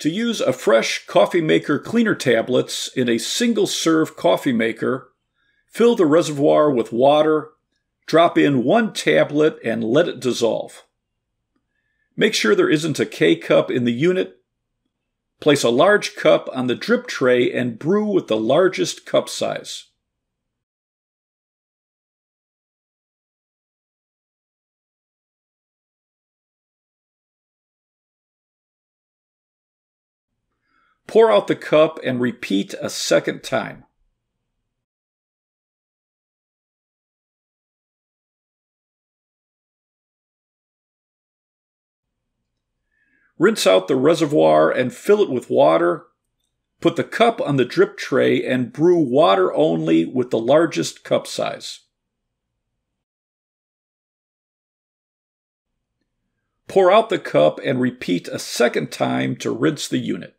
To use Affresh coffee maker cleaner tablets in a single serve coffee maker, fill the reservoir with water, drop in one tablet, and let it dissolve. Make sure there isn't a K cup in the unit. Place a large cup on the drip tray and brew with the largest cup size. Pour out the cup and repeat a second time. Rinse out the reservoir and fill it with water. Put the cup on the drip tray and brew water only with the largest cup size. Pour out the cup and repeat a second time to rinse the unit.